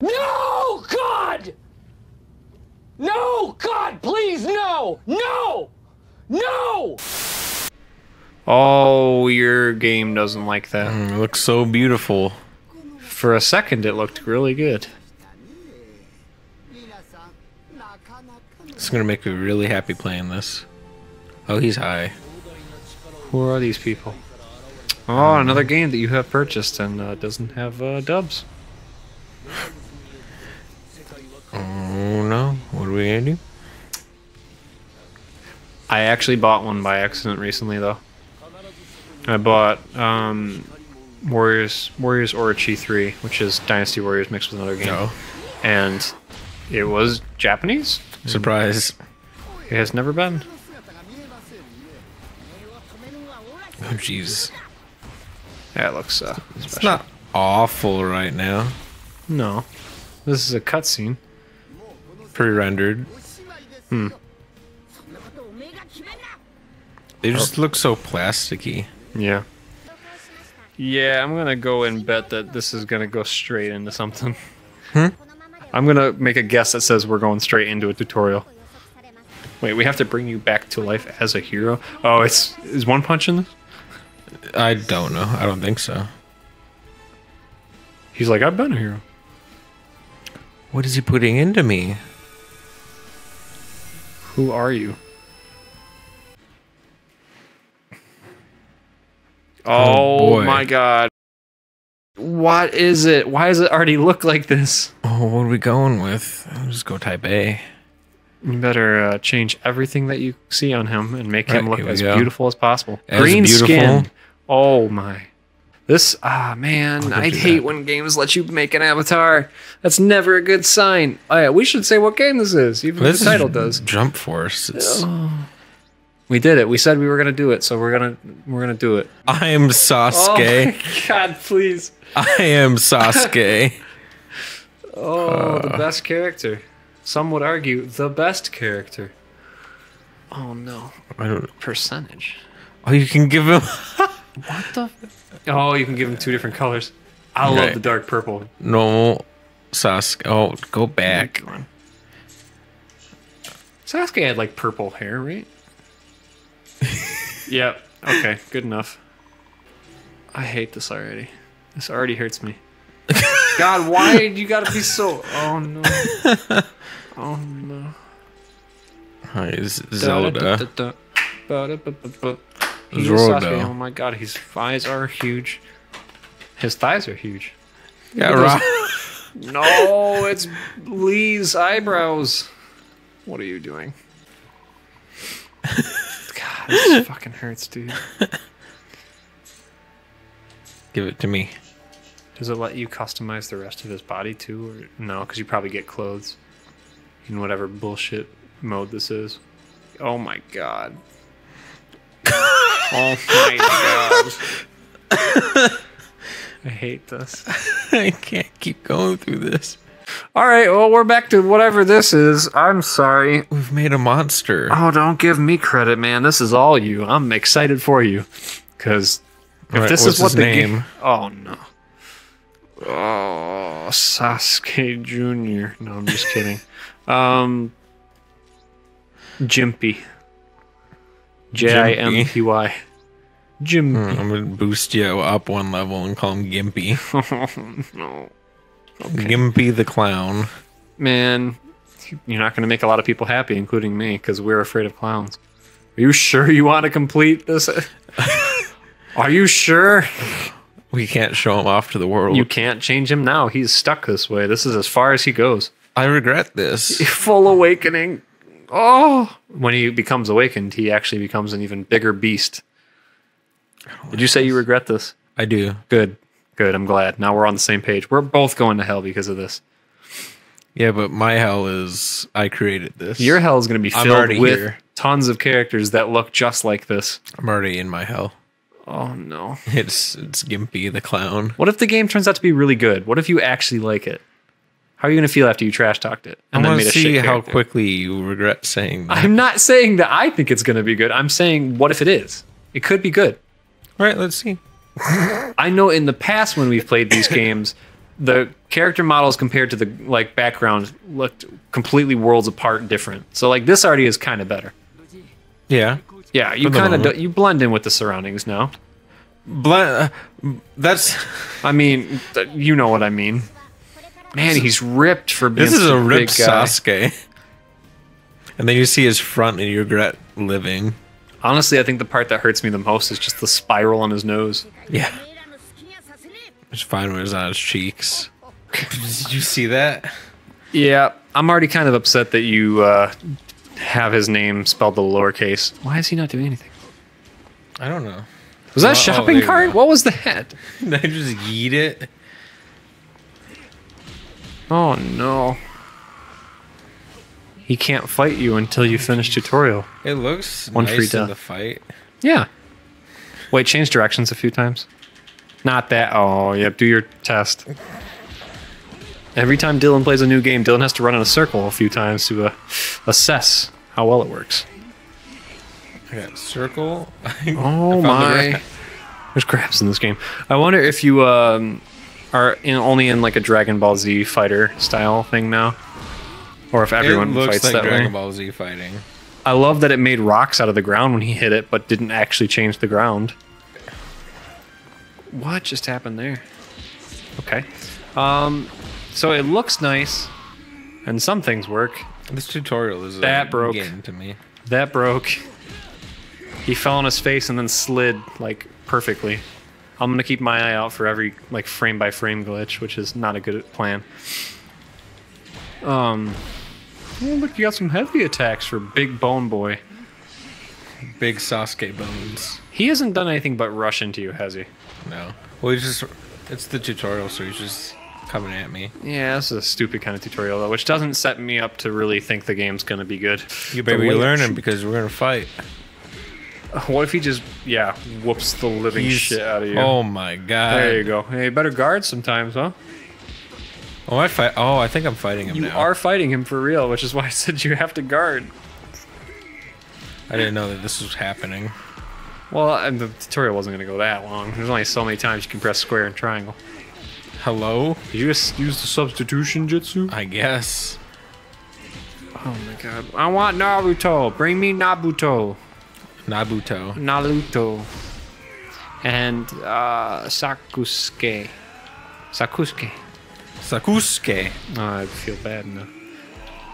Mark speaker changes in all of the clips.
Speaker 1: No, God! No, God, please, no! No! No!
Speaker 2: Oh, your game doesn't like that.
Speaker 3: Mm, it looks so beautiful.
Speaker 2: For a second, it looked really good.
Speaker 3: It's gonna make me really happy playing this. Oh, he's high.
Speaker 2: Who are these people? Oh, another game that you have purchased and uh, doesn't have uh, dubs.
Speaker 3: Oh no, what are we gonna do?
Speaker 2: I actually bought one by accident recently, though. I bought um, Warriors Warriors Orochi 3, which is Dynasty Warriors mixed with another game.
Speaker 3: No.
Speaker 2: And it was Japanese.
Speaker 3: Surprise.
Speaker 2: It has never been.
Speaker 3: Oh jeez.
Speaker 2: That looks uh,
Speaker 3: It's
Speaker 2: special.
Speaker 3: not awful right now.
Speaker 2: No. This is a cutscene.
Speaker 3: Pre-rendered.
Speaker 2: Hmm.
Speaker 3: They just look so plasticky.
Speaker 2: Yeah. Yeah, I'm gonna go and bet that this is gonna go straight into something.
Speaker 3: Hmm?
Speaker 2: I'm gonna make a guess that says we're going straight into a tutorial. Wait, we have to bring you back to life as a hero. Oh, it's is One Punch in this?
Speaker 3: I don't know. I don't think so.
Speaker 2: He's like, I've been a hero.
Speaker 3: What is he putting into me?
Speaker 2: Who are you? Oh,
Speaker 3: boy.
Speaker 2: my god. What is it? Why does it already look like this?
Speaker 3: Oh, what are we going with? I'll just go type A.
Speaker 2: You better uh, change everything that you see on him and make him look as
Speaker 3: go.
Speaker 2: beautiful as possible.
Speaker 3: As
Speaker 2: Green
Speaker 3: beautiful?
Speaker 2: skin. Oh my. This ah man, I hate
Speaker 3: that.
Speaker 2: when games let you make an avatar. That's never a good sign. Oh yeah, we should say what game this is, even
Speaker 3: This
Speaker 2: the title
Speaker 3: is
Speaker 2: does.
Speaker 3: Jump Force. It's,
Speaker 2: We did it. We said we were gonna do it, so we're gonna we're gonna do it.
Speaker 3: I am Sasuke.
Speaker 2: Oh god, please.
Speaker 3: I am Sasuke.
Speaker 2: Oh, the best character. Some would argue the best character. Oh no.
Speaker 3: I don't,
Speaker 2: Percentage.
Speaker 3: oh, you can give him
Speaker 2: What the? Oh, you can give him two different colors. I love the dark purple.
Speaker 3: normal Sasuke. Oh, go back.
Speaker 2: Sasuke had like purple hair, right? yep. Okay, good enough. I hate this already. This already hurts me. God, why you gotta be so? Oh no. Oh no.
Speaker 3: Hi, Zelda.
Speaker 2: Da-da-da-da-da. Ba-da-ba-ba-ba. He is
Speaker 3: Zordo.
Speaker 2: Sasuke. Oh my god, his thighs are huge. His thighs are huge.
Speaker 3: Yeah,
Speaker 2: Look at
Speaker 3: Ra-
Speaker 2: No, it's Lee's eyebrows. What are you doing? God, this fucking hurts, dude.
Speaker 3: Give it to me.
Speaker 2: Does it let you customize the rest of his body too, or no? Because you probably get clothes in whatever bullshit mode this is. Oh my god. Oh my god. I hate this.
Speaker 3: I can't keep going through this.
Speaker 2: All right, well, we're back to whatever this is. I'm sorry.
Speaker 3: We've made a monster.
Speaker 2: Oh, don't give me credit, man. This is all you. I'm excited for you. Because if
Speaker 3: Right,
Speaker 2: this is what the
Speaker 3: name?
Speaker 2: game. Oh, no. Oh, Sasuke Jr. No, I'm just kidding. Um, Jimpy. J I M P Y. Jimpy.
Speaker 3: Hmm, I'm gonna boost you up one level and call him Gimpy.
Speaker 2: no.
Speaker 3: Gimpy the clown.
Speaker 2: Man, you're not going to make a lot of people happy, including me, because we're afraid of clowns. Are you sure you want to complete this? Are you sure?
Speaker 3: We can't show him off to the world.
Speaker 2: You can't change him now. He's stuck this way. This is as far as he goes.
Speaker 3: I regret this.
Speaker 2: Full awakening. Oh, when he becomes awakened, he actually becomes an even bigger beast. Oh, Did you say you regret this?
Speaker 3: I do.
Speaker 2: Good. Good. I'm glad. Now we're on the same page. We're both going to hell because of this.
Speaker 3: Yeah, but my hell is I created this.
Speaker 2: Your hell is going to be
Speaker 3: I'm
Speaker 2: filled
Speaker 3: already
Speaker 2: with
Speaker 3: here.
Speaker 2: tons of characters that look just like this.
Speaker 3: I'm already in my hell.
Speaker 2: Oh no.
Speaker 3: It's it's Gimpy the clown.
Speaker 2: What if the game turns out to be really good? What if you actually like it? How are you going to feel after you trash talked it And
Speaker 3: I want to see how
Speaker 2: character?
Speaker 3: quickly you regret saying that.
Speaker 2: I'm not saying that I think it's going to be good. I'm saying what if it is? It could be good.
Speaker 3: All right, let's see.
Speaker 2: I know in the past when we've played these games, the character models compared to the like background looked completely worlds apart different. So like this already is kind of better.
Speaker 3: Yeah.
Speaker 2: Yeah, you kind of you blend in with the surroundings now.
Speaker 3: Bl- uh, that's
Speaker 2: I mean, you know what I mean. Man, he's ripped for being
Speaker 3: this is a ripped. Sasuke. And then you see his front and you regret living.
Speaker 2: Honestly, I think the part that hurts me the most is just the spiral on his nose.
Speaker 3: Yeah. It's fine when it's on his cheeks. Did you see that?
Speaker 2: Yeah, I'm already kind of upset that you uh, have his name spelled the lowercase. Why is he not doing anything?
Speaker 3: I don't know.
Speaker 2: Was that a
Speaker 3: Oh, oh,
Speaker 2: shopping
Speaker 3: there
Speaker 2: cart? What was that?
Speaker 3: Did I just yeet it?
Speaker 2: Oh no. He can't fight you until you finish tutorial.
Speaker 3: It looks
Speaker 2: One free
Speaker 3: nice in the fight.
Speaker 2: Yeah. Wait, change directions a few times. Not that. Oh, yep. Do your test. Every time Dylan plays a new game, Dylan has to run in a circle a few times to uh, assess how well it works.
Speaker 3: I got circle.
Speaker 2: Oh
Speaker 3: the
Speaker 2: my!
Speaker 3: rat.
Speaker 2: There's crabs in this game. I wonder if you um, are in, only in like a Dragon Ball Z fighter style thing now, or if everyone
Speaker 3: it looks
Speaker 2: fights
Speaker 3: like
Speaker 2: that
Speaker 3: Dragon
Speaker 2: way.
Speaker 3: Ball Z fighting.
Speaker 2: I love that it made rocks out of the ground when he hit it, but didn't actually change the ground. What just happened there? Okay. Um, so it looks nice, and some things work.
Speaker 3: This tutorial is
Speaker 2: That
Speaker 3: uh,
Speaker 2: broke.
Speaker 3: getting to me.
Speaker 2: That broke. He fell on his face and then slid like perfectly. I'm gonna keep my eye out for every like frame by frame glitch, which is not a good plan. Um, oh, look, you got some heavy attacks for Big Bone Boy.
Speaker 3: Big Sasuke bones.
Speaker 2: He hasn't done anything but rush into you, has he?
Speaker 3: No. Well, he's just. It's the tutorial, so he's just coming at me.
Speaker 2: Yeah, this is a stupid kind of tutorial though, which doesn't set me up to really think the game's gonna be good.
Speaker 3: You
Speaker 2: The
Speaker 3: better be
Speaker 2: layout
Speaker 3: learning because we're gonna fight.
Speaker 2: What if he just yeah whoops the living
Speaker 3: He's-
Speaker 2: shit out of you?
Speaker 3: Oh my god.
Speaker 2: there you go. Hey, better guard sometimes, huh?
Speaker 3: Oh, I fight. Oh, I think I'm fighting him now.
Speaker 2: You
Speaker 3: now.
Speaker 2: are fighting him for real, which is why I said you have to guard.
Speaker 3: I didn't know that this was happening.
Speaker 2: Well, and the tutorial wasn't going to go that long. There's only so many times you can press square and triangle.
Speaker 3: Hello?
Speaker 2: Did you just use the substitution jutsu?
Speaker 3: I guess.
Speaker 2: Oh my god. I want Naruto. Bring me Nabuto.
Speaker 3: Nabuto.
Speaker 2: Naruto. And uh, Sakusuke. Sakusuke.
Speaker 3: Sakusuke.
Speaker 2: Oh, I feel bad now.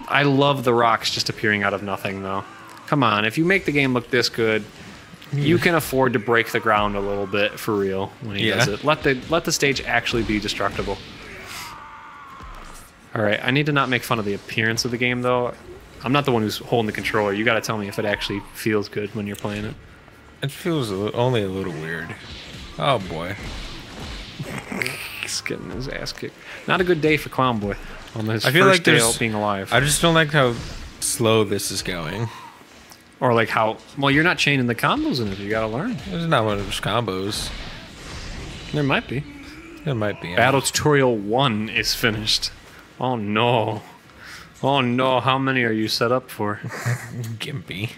Speaker 2: I love the rocks just appearing out of nothing, though. Come on, if you make the game look this good, you can afford to break the ground a little bit for real when he
Speaker 3: Yeah.
Speaker 2: does it. Let the let the stage actually be destructible. All right, I need to not make fun of the appearance of the game, though. I'm not the one who's holding the controller. You got to tell me if it actually feels good when you're playing it.
Speaker 3: It feels a only a little weird. Oh boy.
Speaker 2: He's getting his ass kicked. Not a good day for Clown Boy on his
Speaker 3: I feel
Speaker 2: first
Speaker 3: like
Speaker 2: day out being alive.
Speaker 3: I just don't like how slow this is going.
Speaker 2: or like how well you're not chaining the combos in it. You got to learn.
Speaker 3: There's not one of those combos.
Speaker 2: There might be.
Speaker 3: There might be.
Speaker 2: Battle tutorial one is finished. Oh no. Oh no, how many are you set up for?
Speaker 3: Gimpy.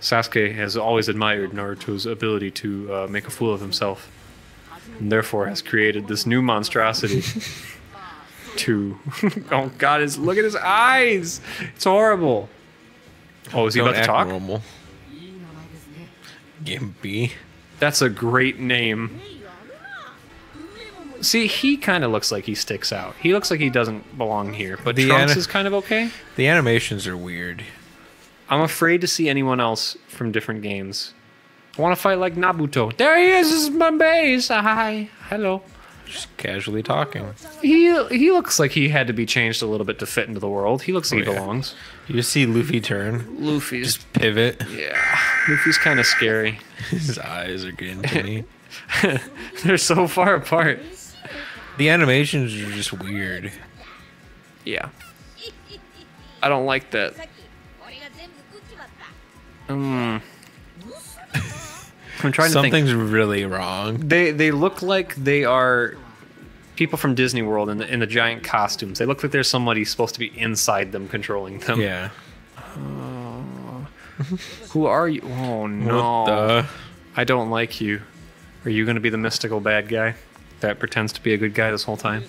Speaker 2: Sasuke has always admired Naruto's ability to uh, make a fool of himself, and therefore has created this new monstrosity. to oh god, his look at his eyes. It's horrible. Oh, is he
Speaker 3: Don't
Speaker 2: about to talk?
Speaker 3: normal. Gimpy.
Speaker 2: That's a great name. See, he kind of looks like he sticks out. He looks like he doesn't belong here, but
Speaker 3: The
Speaker 2: Trunks
Speaker 3: ani-
Speaker 2: is kind of okay.
Speaker 3: The animations are weird.
Speaker 2: I'm afraid to see anyone else from different games. I want to fight like Nabuto. There he is. This is my base. Ah, hi. Hello.
Speaker 3: Just casually talking.
Speaker 2: He he looks like he had to be changed a little bit to fit into the world. He looks like
Speaker 3: Oh,
Speaker 2: he
Speaker 3: yeah.
Speaker 2: belongs.
Speaker 3: You just see Luffy turn,
Speaker 2: Luffy's
Speaker 3: just pivot.
Speaker 2: yeah. Luffy's kind of scary.
Speaker 3: His eyes are getting to me.
Speaker 2: They're so far apart.
Speaker 3: The animations are just weird.
Speaker 2: Yeah. I don't like that. Mm. I'm trying to
Speaker 3: Something's think. really wrong.
Speaker 2: They they look like they are people from Disney World in the, in the giant costumes. They look like there's somebody supposed to be inside them controlling them.
Speaker 3: Yeah.
Speaker 2: Uh, who are you? Oh no. I don't like you. Are you going to be the mystical bad guy? that pretends to be a good guy this whole time.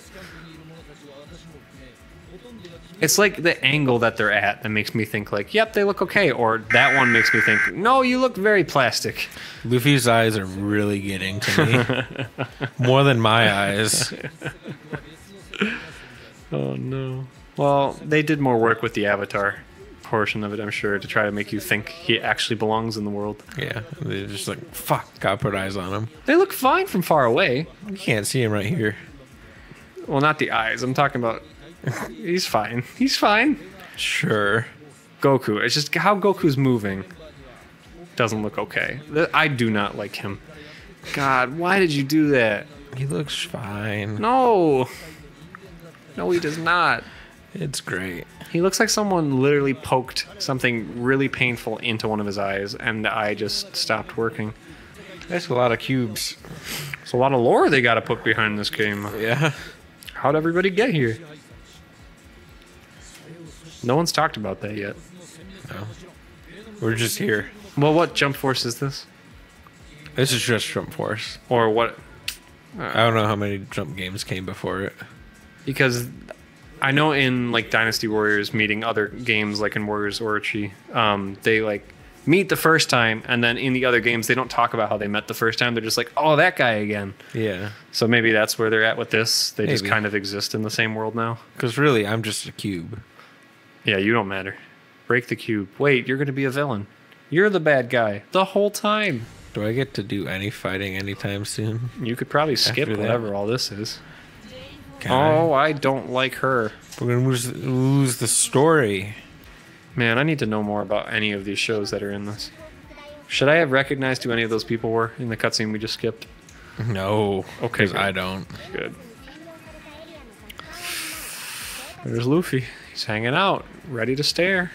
Speaker 2: It's like the angle that they're at that makes me think like, yep, they look okay, or that one makes me think, no, you look very plastic.
Speaker 3: Luffy's eyes are really getting to me, more than my eyes.
Speaker 2: oh no. Well, they did more work with the avatar portion of it, I'm sure, to try to make you think he actually belongs in the world.
Speaker 3: Yeah, they're just like, fuck, gotta put eyes on him.
Speaker 2: They look fine from far away.
Speaker 3: You can't see him right here.
Speaker 2: Well, not the eyes. I'm talking about. He's fine. He's fine.
Speaker 3: Sure.
Speaker 2: Goku. It's just how Goku's moving doesn't look okay. I do not like him. God, why did you do that?
Speaker 3: He looks fine.
Speaker 2: No. No, he does not.
Speaker 3: It's great.
Speaker 2: He looks like someone literally poked something really painful into one of his eyes, and the eye just stopped working.
Speaker 3: That's a lot of cubes.
Speaker 2: It's a lot of lore they got to put behind this game.
Speaker 3: Yeah.
Speaker 2: How'd everybody get here? No one's talked about that yet. No.
Speaker 3: We're just here.
Speaker 2: Well, what jump force is this?
Speaker 3: This is just Jump Force.
Speaker 2: Or what?
Speaker 3: I don't know how many jump games came before it.
Speaker 2: Because I know in like Dynasty Warriors meeting other games like in Warriors Orochi, um, they like meet the first time and then in the other games they don't talk about how they met the first time. They're just like, oh, that guy again.
Speaker 3: Yeah.
Speaker 2: So maybe that's where they're at with this. They just kind of exist in the same world now.
Speaker 3: Because really, I'm just a cube.
Speaker 2: Yeah, you don't matter. Break the cube. Wait, you're going to be a villain. You're the bad guy the whole time.
Speaker 3: Do I get to do any fighting anytime soon?
Speaker 2: You could probably skip whatever all this is. Oh, I don't like her.
Speaker 3: We're gonna lose lose the story.
Speaker 2: Man, I need to know more about any of these shows that are in this. Should I have recognized who any of those people were in the cutscene we just skipped?
Speaker 3: No.
Speaker 2: Okay.
Speaker 3: I don't.
Speaker 2: Good. There's Luffy. He's hanging out, ready to stare.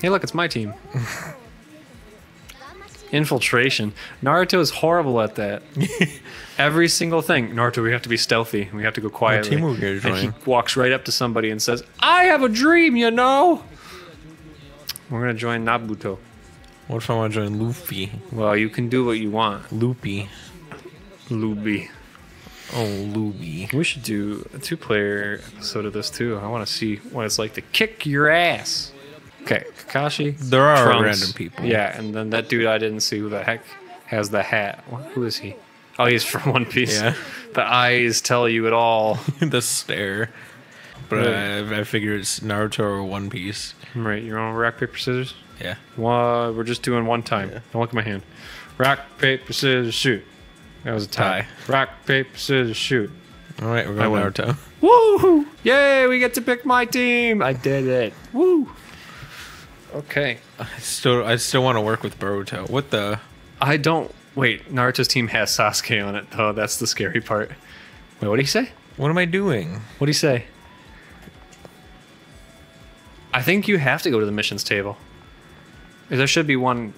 Speaker 2: Hey, look, it's my team. Infiltration. Naruto is horrible at that. Every single thing. Naruto, we have to be stealthy. We have to go quietly.
Speaker 3: team will get
Speaker 2: and he walks right up to somebody and says, I have a dream, you know? We're going to join Nabuto.
Speaker 3: What if I want to join Luffy?
Speaker 2: Well, you can do what you want,
Speaker 3: Loopy.
Speaker 2: Luby.
Speaker 3: Oh, Luby.
Speaker 2: We should do a two player episode of this too. I want to see what it's like to kick your ass. Okay, Kakashi.
Speaker 3: There are
Speaker 2: Trunks.
Speaker 3: random people.
Speaker 2: Yeah, and then that dude I didn't see who the heck has the hat. Who is he? Oh, he's from One Piece.
Speaker 3: Yeah.
Speaker 2: The eyes tell you it all.
Speaker 3: the stare. But
Speaker 2: Really?
Speaker 3: I, I figure it's Naruto or One Piece.
Speaker 2: right, you're on rock, paper, scissors?
Speaker 3: Yeah.
Speaker 2: Well, we're just doing one time. Don't look at my hand. Rock, paper, scissors, shoot. That was a tie.
Speaker 3: Tie.
Speaker 2: Rock, paper, scissors, shoot.
Speaker 3: All right, we're going. Naruto.
Speaker 2: Woo! Yay, we get to pick my team. I did it. Woo! Okay.
Speaker 3: I still, I still want to work with Boruto. What the?
Speaker 2: I don't. Wait, Naruto's team has Sasuke on it, though. That's the scary part. Wait, what did he say?
Speaker 3: What am I doing?
Speaker 2: What did he say? I think you have to go to the missions table. There should be one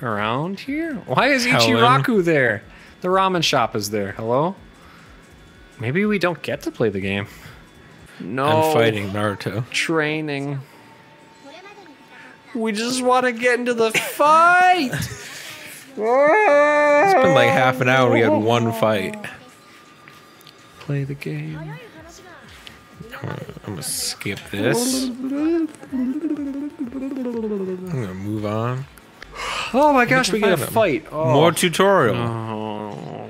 Speaker 2: around here. Why is
Speaker 3: Helen.
Speaker 2: Ichiraku there? The ramen shop is there. Hello? Maybe we don't get to play the game. No.
Speaker 3: I'm fighting Naruto.
Speaker 2: training. We just want to get into the fight.
Speaker 3: It's been like half an hour. We had one fight.
Speaker 2: Play the game.
Speaker 3: I'm gonna skip this. I'm gonna move on.
Speaker 2: Oh my gosh, we get a
Speaker 3: fight.
Speaker 2: Oh.
Speaker 3: More tutorial.
Speaker 2: Oh.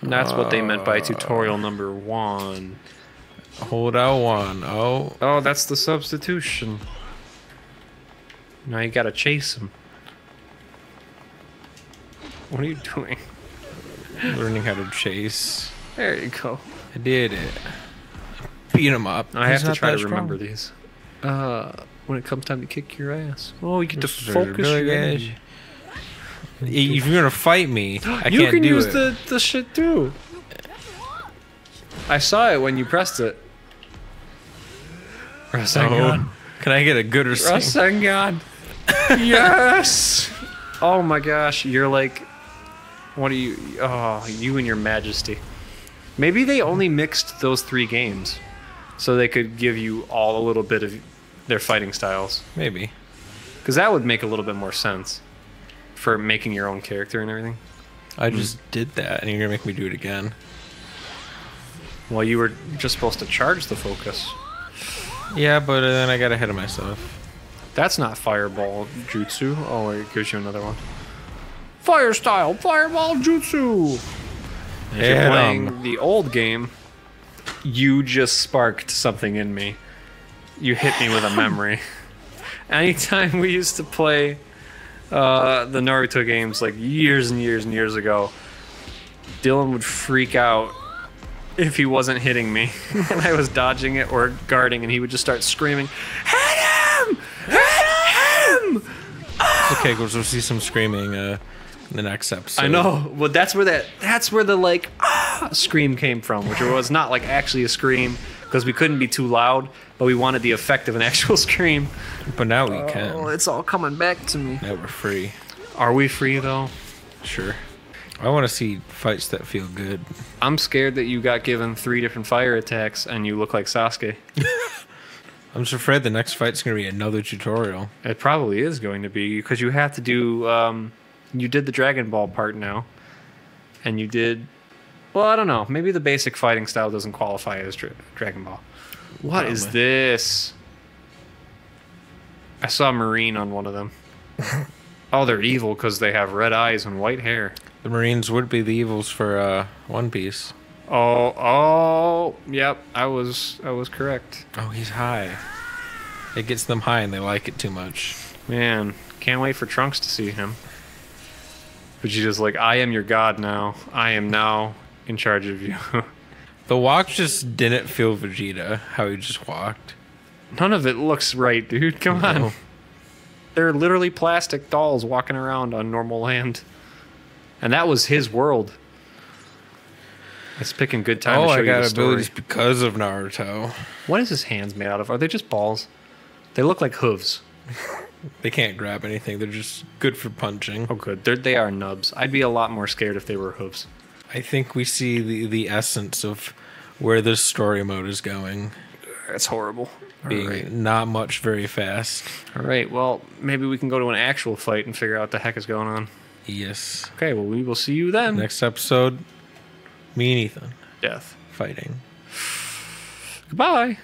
Speaker 2: And that's what they meant by tutorial number one.
Speaker 3: Hold out one. Oh,
Speaker 2: Oh, that's the substitution. Now you gotta chase him. What are you doing?
Speaker 3: learning how to chase.
Speaker 2: There you go.
Speaker 3: I did it. Beat him up.
Speaker 2: I
Speaker 3: He's
Speaker 2: have to try to
Speaker 3: strong.
Speaker 2: remember these. Uh, when it comes time to kick your ass. Oh, you get to focus your energy.
Speaker 3: If you're gonna fight me, I
Speaker 2: you
Speaker 3: can't
Speaker 2: can use
Speaker 3: it.
Speaker 2: the, the shit too. I saw it when you pressed it. Rasengan.
Speaker 3: Oh, can I get a good or
Speaker 2: Rasengan. yes. Oh my gosh, you're like, what are you? Oh, you and your majesty. Maybe they only mixed those three games, so they could give you all a little bit of their fighting styles.
Speaker 3: Maybe.
Speaker 2: Because that would make a little bit more sense for making your own character and everything.
Speaker 3: I just did that, and you're gonna make me do it again.
Speaker 2: Well, you were just supposed to charge the focus.
Speaker 3: Yeah, but then I got ahead of myself.
Speaker 2: That's not fireball jutsu. Oh, it gives you another one. Fire style, fireball jutsu. If you're
Speaker 3: Hit 'em.
Speaker 2: playing the old game, you just sparked something in me. You hit me with a memory. Anytime we used to play uh, the Naruto games, like years and years and years ago, Dylan would freak out if he wasn't hitting me and I was dodging it or guarding, and he would just start screaming, "Hit him! Hit him!"
Speaker 3: Okay, because we'll see some screaming uh, in the next episode.
Speaker 2: I know. Well, that's where that that's where the like ah, scream came from, which was not like actually a scream because we couldn't be too loud, but we wanted the effect of an actual scream.
Speaker 3: But now we can.
Speaker 2: Oh, it's all coming back to me.
Speaker 3: Now we're free.
Speaker 2: Are we free though?
Speaker 3: Sure. I want to see fights that feel good.
Speaker 2: I'm scared that you got given three different fire attacks and you look like Sasuke.
Speaker 3: I'm just afraid the next fight's going to be another tutorial.
Speaker 2: It probably is going to be because you have to do. Um, you did the Dragon Ball part now, and you did. Well, I don't know. Maybe the basic fighting style doesn't qualify as dra- Dragon Ball. What is
Speaker 3: Probably.
Speaker 2: this? I saw Marine on one of them. oh, they're evil because they have red eyes and white hair.
Speaker 3: The Marines would be the evils for uh, One Piece.
Speaker 2: Oh, oh, yep. I was, I was correct.
Speaker 3: Oh, he's high. It gets them high and they like it too much.
Speaker 2: Man, can't wait for Trunks to see him. Just like, I am your god now. I am now in charge of you.
Speaker 3: The walk just didn't feel Vegeta, how he just walked.
Speaker 2: None of it looks right, dude. Come on. They're literally plastic dolls walking around on normal land. And that was his world. It's picking good time
Speaker 3: oh,
Speaker 2: to show
Speaker 3: I
Speaker 2: you
Speaker 3: got
Speaker 2: the story.
Speaker 3: abilities because of Naruto.
Speaker 2: What is his hands made out of? Are they just balls? They look like hooves.
Speaker 3: They can't grab anything. They're just good for punching.
Speaker 2: Oh, good. They're, they are nubs. I'd be a lot more scared if they were hooves.
Speaker 3: I think we see the, the essence of where this story mode is going.
Speaker 2: That's horrible.
Speaker 3: Being
Speaker 2: right.
Speaker 3: not much very fast.
Speaker 2: All right. Well, maybe we can go to an actual fight and figure out what the heck is going on.
Speaker 3: Yes.
Speaker 2: Okay. Well, we will see you then.
Speaker 3: Next episode, me and Ethan
Speaker 2: Death.
Speaker 3: fighting.
Speaker 2: Goodbye.